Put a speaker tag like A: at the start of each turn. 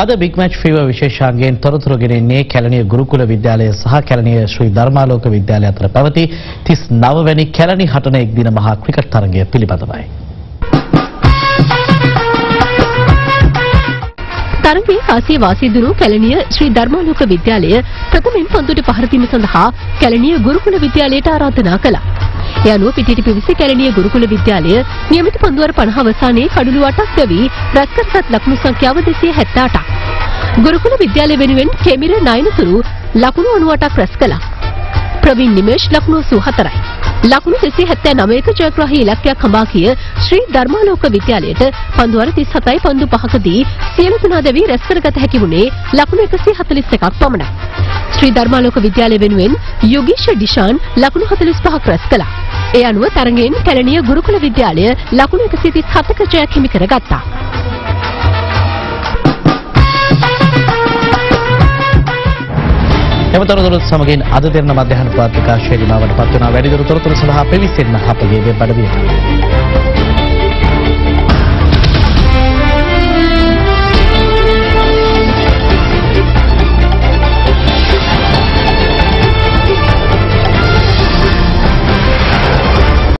A: අද big match fever විශේෂාංගයෙන් තොරතුරු ගෙනෙන්නේ කැලණිය ගුරුකුල විද්‍යාලය සහ කැලණිය ශ්‍රී ධර්මාලෝක විද්‍යාලය අතර පැවති 39 වැනි කැලණි හටන එක් දින මහා ක්‍රිකට් තරගය පිළිබඳවයි.
B: තරගයේ ආසිය වාසීදුරු කැලණිය ශ්‍රී ධර්මාලෝක විද්‍යාලය ප්‍රථමයෙන් පන්දුට පහර දීම සඳහා කැලණිය ගුරුකුල විද්‍යාලයට ආරාධනා කළා. ඒ අනුව පිටිට පිවිසි කැලණිය ගුරුකුල විද්‍යාලය නියමිත පන්දුවර 50 අවසානයේ කඩලු 8ක් ගවි රැස්කරගත් ලකුණු සංඛ්‍යාව 278ක්. ගුරුකුල විද්‍යාලය වෙනුවෙන් කෙමිර නයනතුරු ලකුණු 98ක් රැස් කළා. ප්‍රවීන් නිමේෂ් ලකුණු 84යි. ලකුණු 279ක ජයග්‍රාහී ඉලක්කයක් හඹා ගිය ශ්‍රී ධර්මාලෝක විද්‍යාලයට පන්දුවර 37යි පන්දු පහකදී සියලු තුනා දෙවි රැස් කරගත හැකි වුණේ ලකුණු 141ක් පමණයි. ශ්‍රී ධර්මාලෝක විද්‍යාලය වෙනුවෙන් යෝගීෂ ඩිෂාන් ලකුණු 45ක් රැස් කළා. ඒ අනුව තරගෙන් කැලණිය ගුරුකුල විද්‍යාලය ලකුණු 137ක ජයක් හිමි කරගත්තා.
A: එම තොරතුරුත් සමගින් අද දෙරන මධ්‍යහන ප්‍රාතිකාශය දිමාවට පත් වන වැඩිදුර තොරතුරු සඳහා පිවිසෙන්න අපගේ වෙබ් අඩවියට.